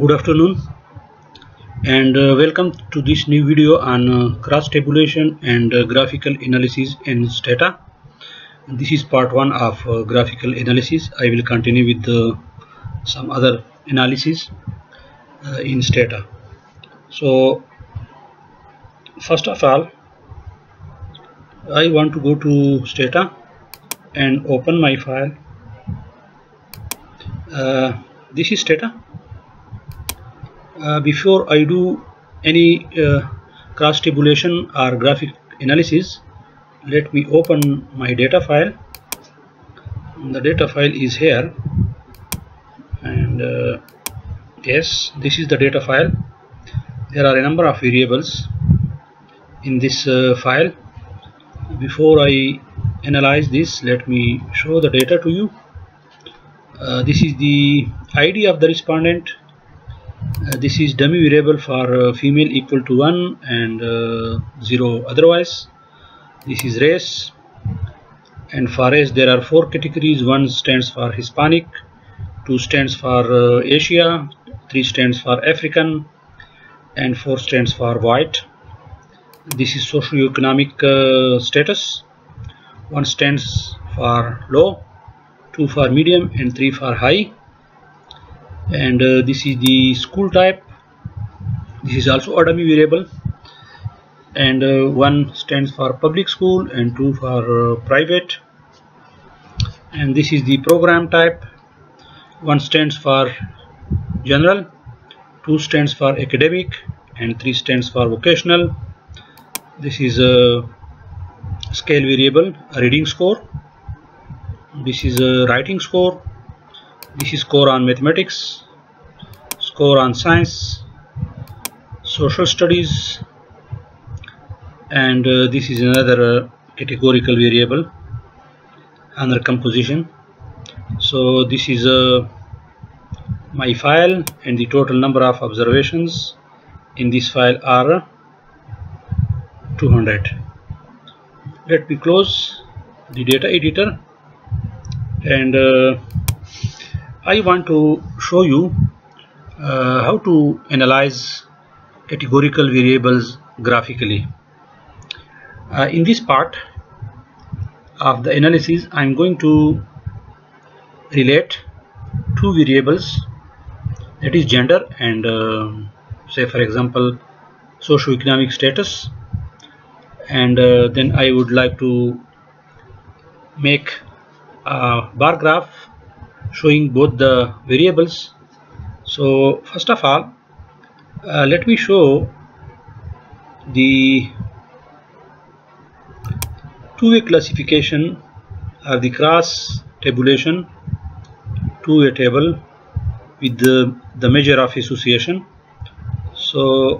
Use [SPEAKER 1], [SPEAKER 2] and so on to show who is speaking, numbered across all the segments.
[SPEAKER 1] good afternoon and uh, welcome to this new video on uh, cross tabulation and uh, graphical analysis in stata. This is part one of uh, graphical analysis. I will continue with uh, some other analysis uh, in stata. So first of all I want to go to stata and open my file. This is stata uh, before I do any uh, cross tabulation or graphic analysis let me open my data file. The data file is here. And uh, yes this is the data file. There are a number of variables in this uh, file. Before I analyze this let me show the data to you. Uh, this is the ID of the respondent this is dummy variable for uh, female equal to 1 and uh, 0 otherwise this is race. And for race there are four categories. One stands for Hispanic two stands for uh, Asia three stands for African and four stands for white. This is socio-economic uh, status. One stands for low two for medium and three for high and uh, this is the school type. This is also a dummy variable. And uh, one stands for public school and two for uh, private. And this is the program type. One stands for general two stands for academic and three stands for vocational. This is a scale variable a reading score. This is a writing score this is score on mathematics score on science social studies and uh, this is another uh, categorical variable under composition. So this is uh, my file and the total number of observations. In this file are 200 let me close the data editor and uh, I want to show you uh, how to analyze categorical variables graphically. Uh, in this part of the analysis I am going to relate two variables that is gender and uh, say for example socio-economic status and uh, then I would like to make a bar graph showing both the variables. So first of all uh, let me show the two-way classification or the cross tabulation to a table with the, the measure of association. So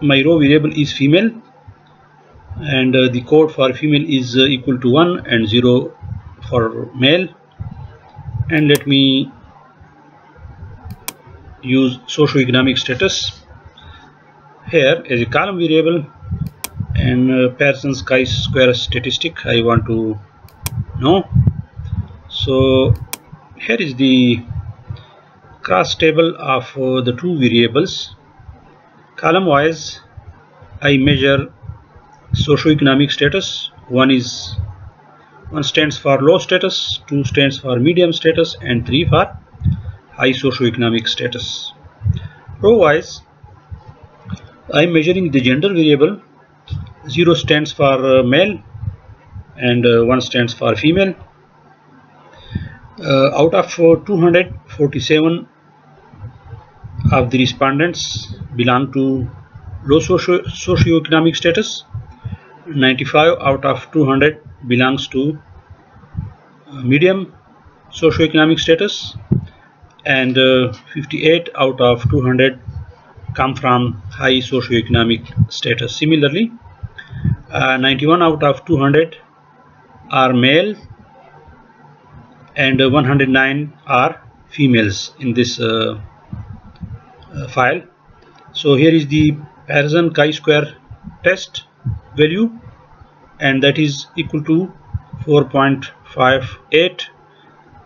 [SPEAKER 1] my row variable is female and uh, the code for female is uh, equal to 1 and 0 for male and let me use socio-economic status. Here as a column variable and uh, Pearson's chi-square statistic I want to know. So here is the cross table of uh, the two variables. Column wise I measure socio-economic status. One is one stands for low status two stands for medium status and three for high socio-economic status. Row wise I'm measuring the gender variable. 0 stands for uh, male and uh, 1 stands for female. Uh, out of uh, 247 of the respondents belong to low socio-economic status 95 out of 200 belongs to uh, medium socio-economic status. And uh, 58 out of 200 come from high socio-economic status. Similarly uh, 91 out of 200 are male and 109 are females in this uh, uh, file. So here is the Pearson chi-square test value and that is equal to 4.58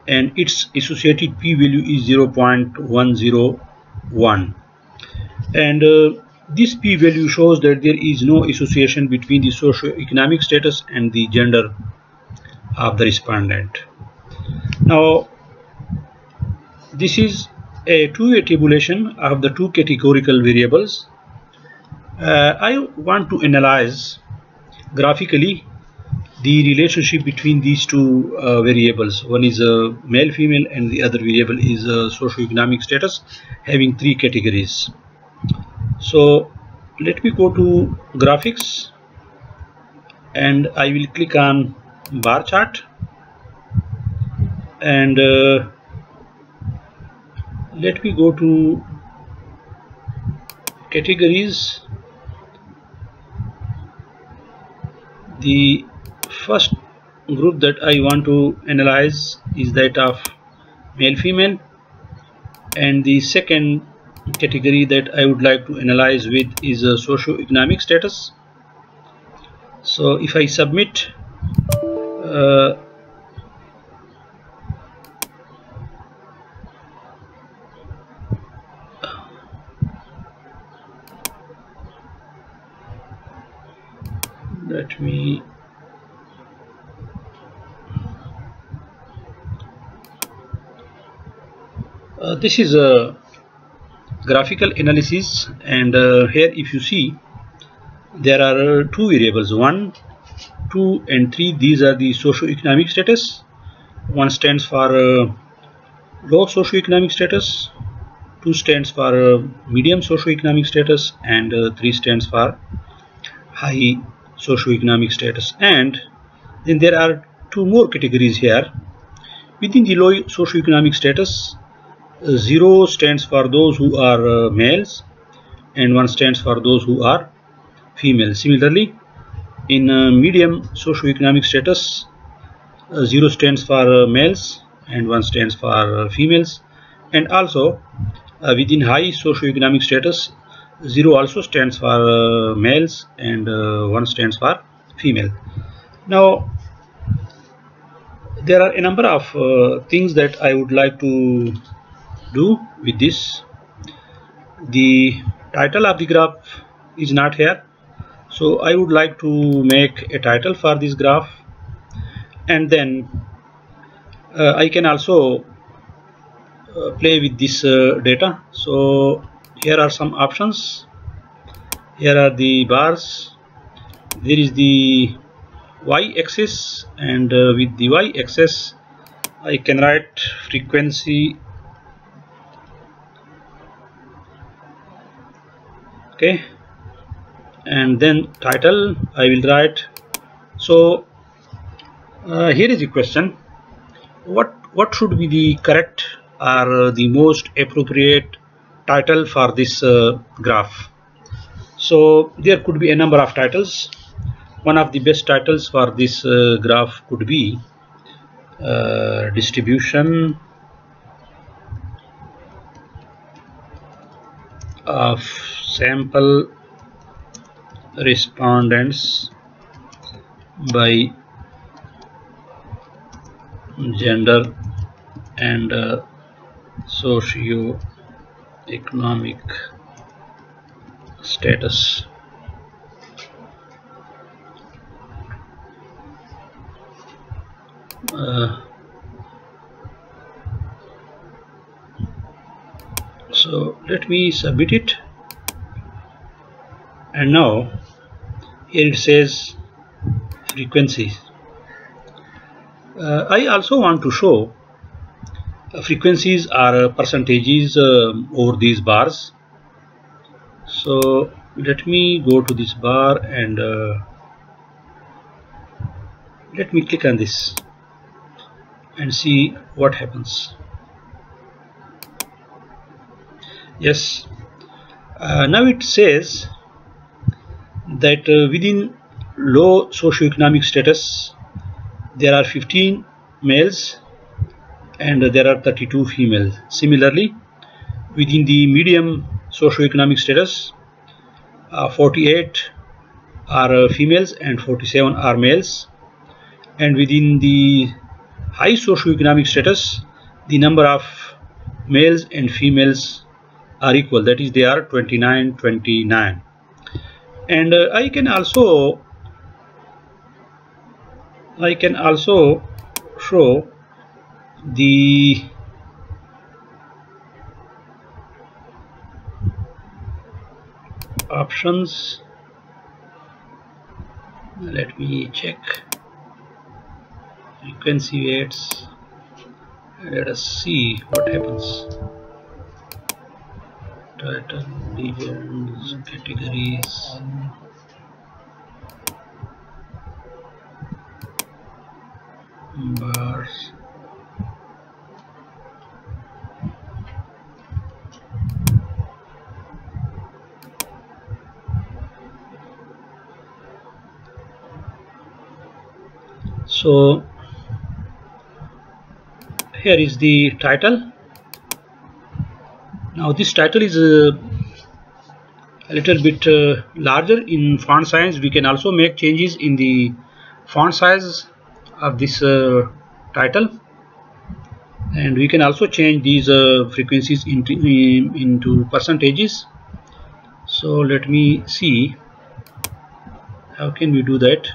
[SPEAKER 1] and its associated p-value is 0.101 and uh, this p-value shows that there is no association between the socio-economic status and the gender of the respondent. Now this is a two-way tabulation of the two categorical variables uh, I want to analyze graphically the relationship between these two uh, variables. One is a uh, male female and the other variable is uh, socio-economic status having three categories. So let me go to graphics and I will click on bar chart and uh, let me go to categories the first group that I want to analyze is that of male female. And the second category that I would like to analyze with is a socio-economic status. So if I submit uh, let me uh, this is a graphical analysis and uh, here if you see there are uh, two variables 1 2 and 3 these are the socio-economic status. One stands for uh, low socio-economic status. 2 stands for uh, medium socio-economic status and uh, 3 stands for high socio-economic status. And then there are two more categories here. Within the low socioeconomic status 0 stands for those who are uh, males and 1 stands for those who are females. Similarly, in uh, medium socio-economic status, uh, 0 stands for males and 1 stands for females. And also within high socio-economic status 0 also stands for uh, males and uh, 1 stands for female. Now there are a number of uh, things that I would like to do with this. The title of the graph is not here. So I would like to make a title for this graph. And then uh, I can also uh, play with this uh, data. So here are some options. Here are the bars. There is the y-axis and uh, with the y-axis I can write frequency. Okay. And then title I will write. So uh, here is a question. What what should be the correct or the most appropriate title for this uh, graph. So there could be a number of titles. One of the best titles for this uh, graph could be uh, distribution of sample respondents by gender and uh, socio-economic status. Uh, so let me submit it. And now here it says frequencies. Uh, I also want to show frequencies are uh, percentages um, over these bars. So let me go to this bar and uh, let me click on this and see what happens. Yes. Uh, now it says that uh, within low socioeconomic status there are 15 males and there are 32 females similarly within the medium socioeconomic status uh, 48 are uh, females and 47 are males. And within the high socioeconomic status the number of males and females are equal. That is they are 29 29 and uh, I can also I can also show the options. Let me check. Frequency weights let us see what happens. Title regions categories. Bars so here is the title. Now this title is uh, a little bit uh, larger. In font size we can also make changes in the font size of this uh, title. And we can also change these uh, frequencies into into percentages. So let me see. How can we do that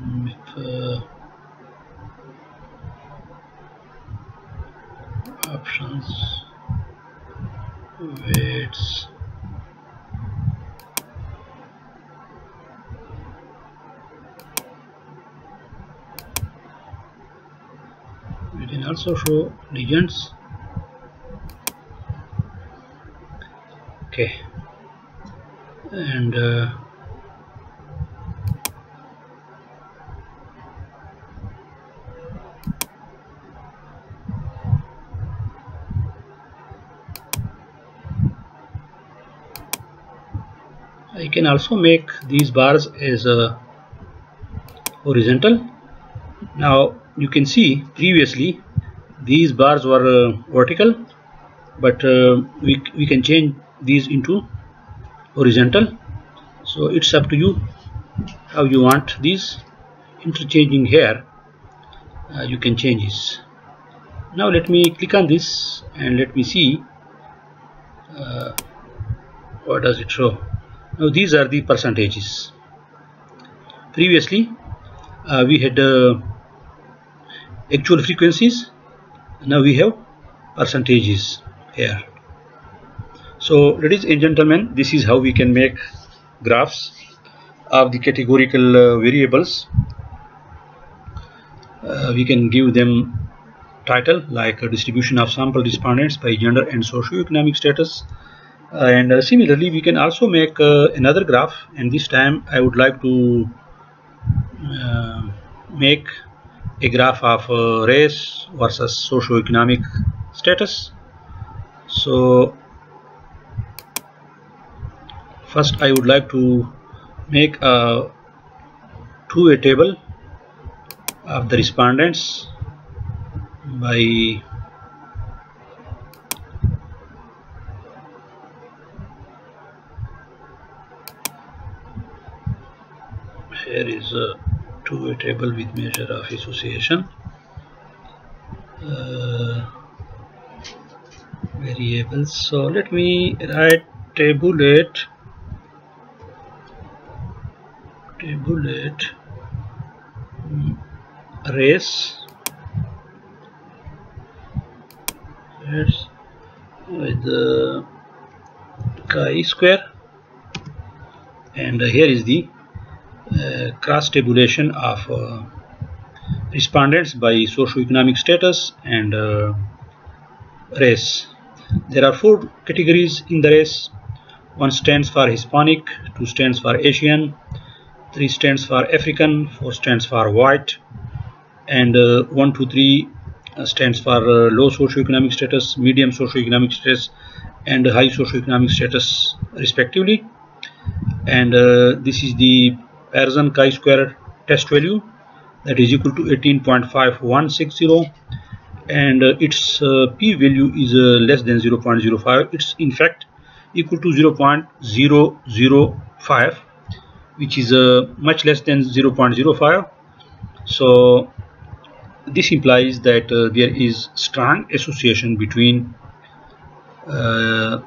[SPEAKER 1] if, uh, options. Weights. We can also show legends okay. And uh, can also make these bars as a horizontal. Now you can see previously these bars were uh, vertical but uh, we, we can change these into horizontal. So it's up to you how you want these. Interchanging here uh, you can change this. Now let me click on this and let me see uh, what does it show now these are the percentages. Previously uh, we had uh, actual frequencies. Now we have percentages here. So ladies and gentlemen this is how we can make graphs of the categorical uh, variables. Uh, we can give them title like a distribution of sample respondents by gender and socio-economic status. uh, and uh, similarly we can also make uh, another graph. And this time I would like to make a graph of race versus socio-economic status. So first I would like to make a two-way table of the respondents by here is a two-way table with measure of association. Uh, variables. So let me write tabulate. Tabulate hmm, race. Let's uh, with the chi-square and uh, here is the uh, cross tabulation of uh, respondents by socio-economic status and uh, race. There are four categories in the race. One stands for Hispanic, two stands for Asian, three stands for African, four stands for white, and uh, one, two, three stands for uh, low socio-economic status, medium socio-economic status, and high socio-economic status respectively. And uh, this is the Pearson chi-square test value that is equal to 18.5160 and uh, its uh, p-value is uh, less than 0.05 it's in fact equal to 0.005 which is uh, much less than 0.05 so this implies that uh, there is strong association between uh,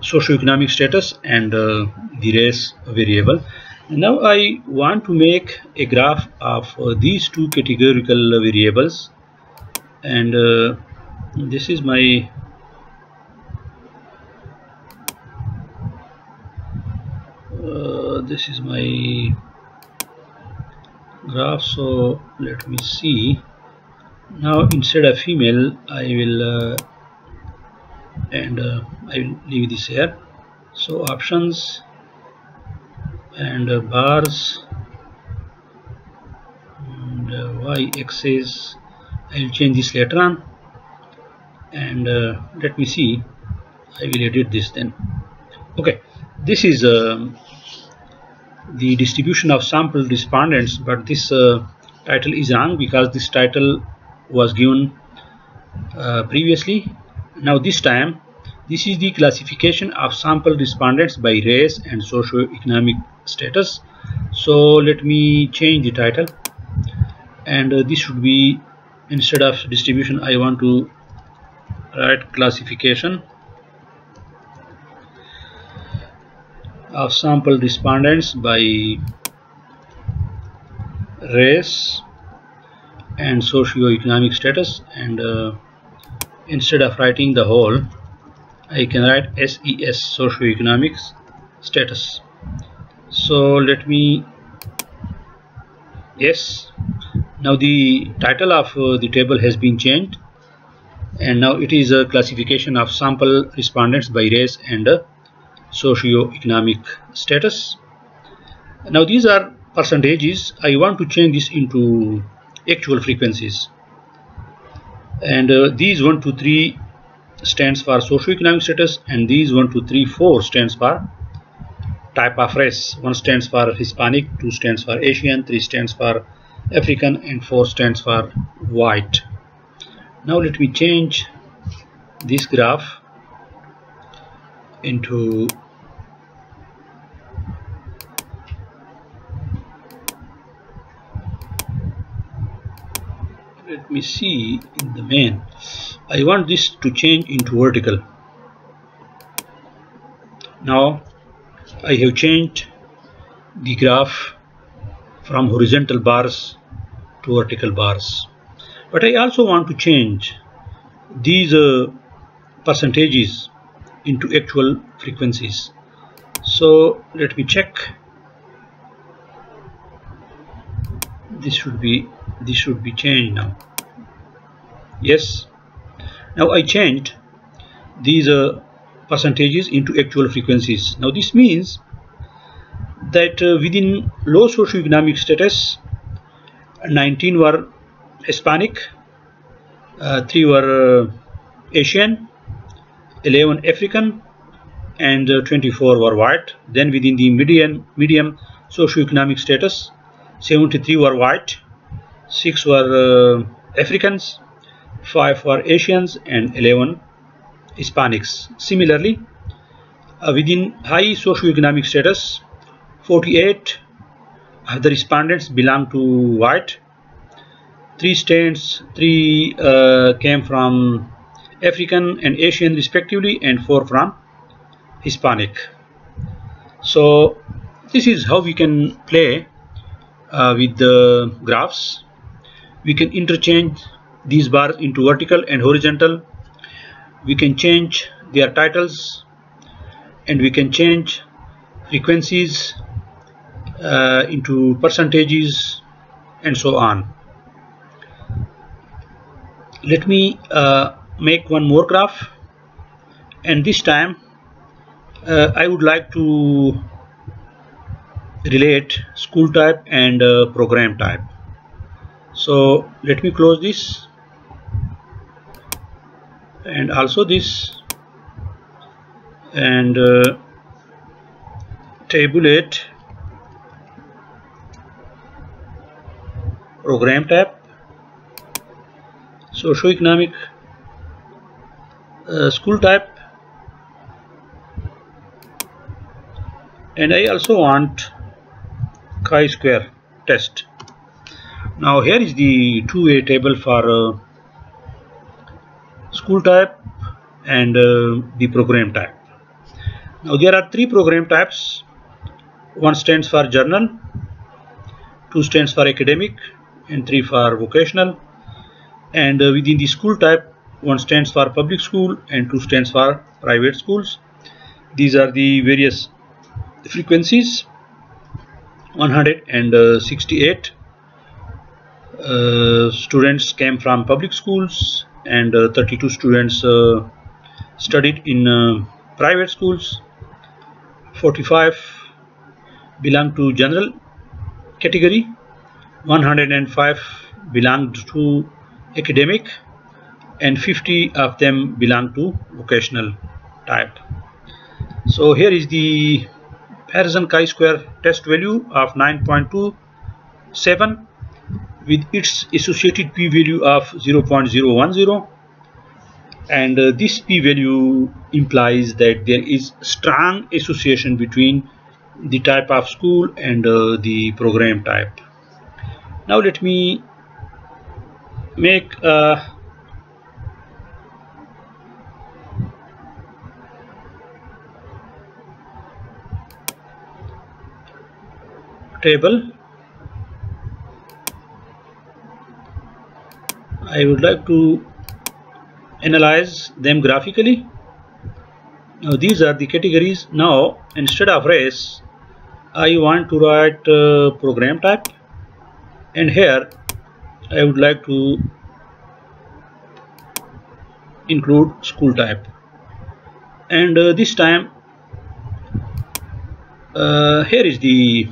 [SPEAKER 1] socioeconomic status and uh, the race variable. Now I want to make a graph of uh, these two categorical variables. And uh, this is my uh, this is my graph. So let me see. Now instead of female I will uh, and uh, I will leave this here. So options and bars and uh, y-axis I will change this later on. And uh, let me see. I will edit this then. Okay. This is um, the distribution of sample respondents but this uh, title is wrong because this title was given uh, previously. Now this time this is the classification of sample respondents by race and socio-economic status. So let me change the title. And uh, this should be instead of distribution I want to write classification of sample respondents by race and socio-economic status. And uh, instead of writing the whole I can write SES socioeconomic status. So let me yes now the title of uh, the table has been changed. And now it is a classification of sample respondents by race and uh, socio-economic status. Now these are percentages. I want to change this into actual frequencies. And uh, these 1 2 3 stands for socio-economic status and these 1 2 3 4 stands for type of race. One stands for Hispanic, two stands for Asian, three stands for African, and four stands for white. Now let me change this graph into let me see in the main. I want this to change into vertical. Now I have changed the graph from horizontal bars to vertical bars. But I also want to change these uh, percentages into actual frequencies. So let me check. This should be this should be changed now yes now I changed these uh, percentages into actual frequencies. Now this means that uh, within low socioeconomic status 19 were Hispanic, uh, 3 were uh, Asian, 11 African and uh, 24 were white. Then within the median, medium socioeconomic status 73 were white, 6 were uh, Africans, 5 were Asians and 11 Hispanics. Similarly, uh, within high socioeconomic status, 48 of the respondents belong to white, three states, three uh, came from African and Asian respectively, and four from Hispanic. So this is how we can play uh, with the graphs. We can interchange these bars into vertical and horizontal. We can change their titles and we can change frequencies uh, into percentages and so on. Let me uh, make one more graph and this time uh, I would like to relate school type and uh, program type so let me close this. And also this. And uh, tabulate program tab. Socioeconomic uh, school type. And I also want chi-square test now here is the two-way table for uh, school type and uh, the program type. Now there are three program types. One stands for journal two stands for academic and three for vocational. And uh, within the school type one stands for public school and two stands for private schools. These are the various frequencies 168 uh, students came from public schools and uh, 32 students uh, studied in uh, private schools. 45 belong to general category. 105 belonged to academic and 50 of them belong to vocational type. So here is the Pearson chi-square test value of 9.27 with its associated p-value of 0.010 and uh, this p-value implies that there is strong association between the type of school and uh, the program type. Now let me make a table I would like to analyze them graphically. Now these are the categories. Now instead of race I want to write uh, program type. And here I would like to include school type. And uh, this time uh, here is the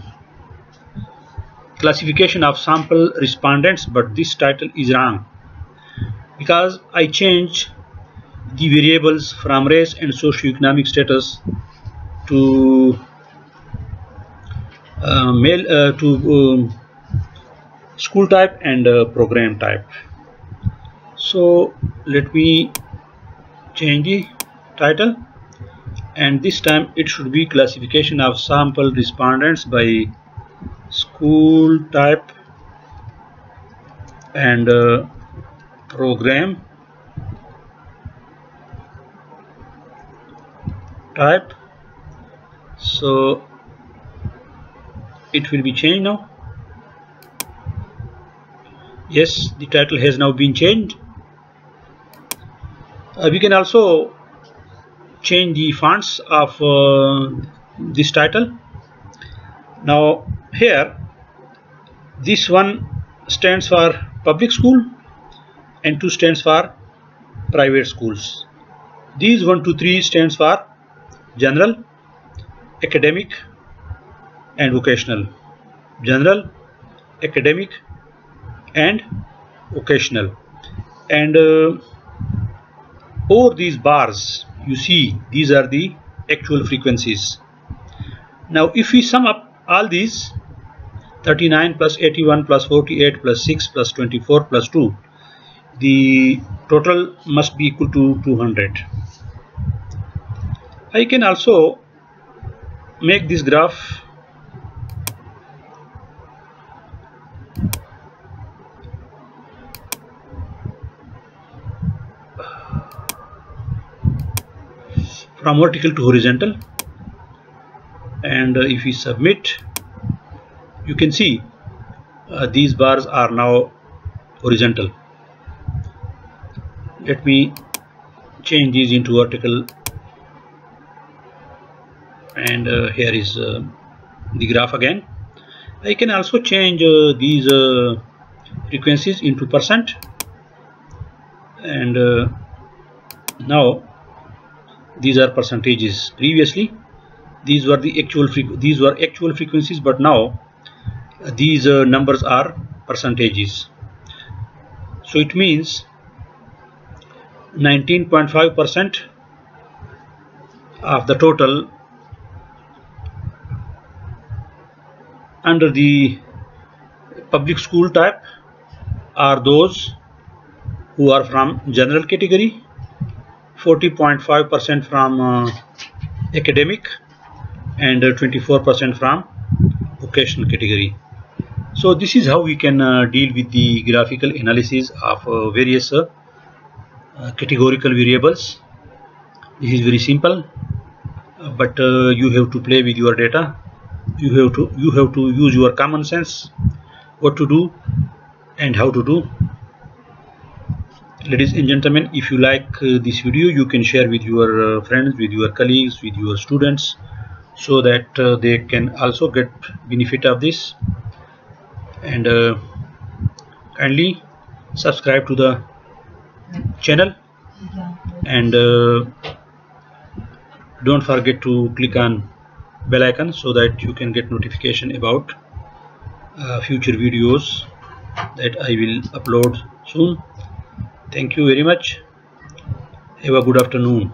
[SPEAKER 1] classification of sample respondents but this title is wrong because I change the variables from race and socioeconomic status to uh, uh, to um, school type and uh, program type. So let me change the title. And this time it should be classification of sample respondents by school type and uh, program. Type. So it will be changed now. Yes the title has now been changed. Uh, we can also change the fonts of uh, this title. Now here this one stands for public school and 2 stands for private schools. These 1 2 3 stands for general academic and vocational. General academic and vocational. and uh, over these bars you see these are the actual frequencies. Now if we sum up all these 39 plus 81 plus 48 plus 6 plus 24 plus 2 the total must be equal to 200 I can also make this graph from vertical to horizontal. And uh, if we submit you can see uh, these bars are now horizontal let me change these into vertical and uh, here is uh, the graph again. I can also change uh, these uh, frequencies into percent. And now these are percentages previously. These were the actual these were actual frequencies but now uh, these uh, numbers are percentages. So it means 19.5 percent of the total under the public school type are those who are from general category 40.5% from uh, academic and 24% uh, from vocational category. So this is how we can uh, deal with the graphical analysis of uh, various uh, categorical variables. This is very simple uh, but uh, you have to play with your data. You have to you have to use your common sense what to do and how to do. Ladies and gentlemen if you like uh, this video you can share with your uh, friends with your colleagues with your students so that they can also get benefit of this. And kindly subscribe to the channel. And uh, don't forget to click on bell icon so that you can get notification about uh, future videos that I will upload soon. Thank you very much. Have a good afternoon.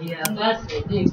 [SPEAKER 2] Y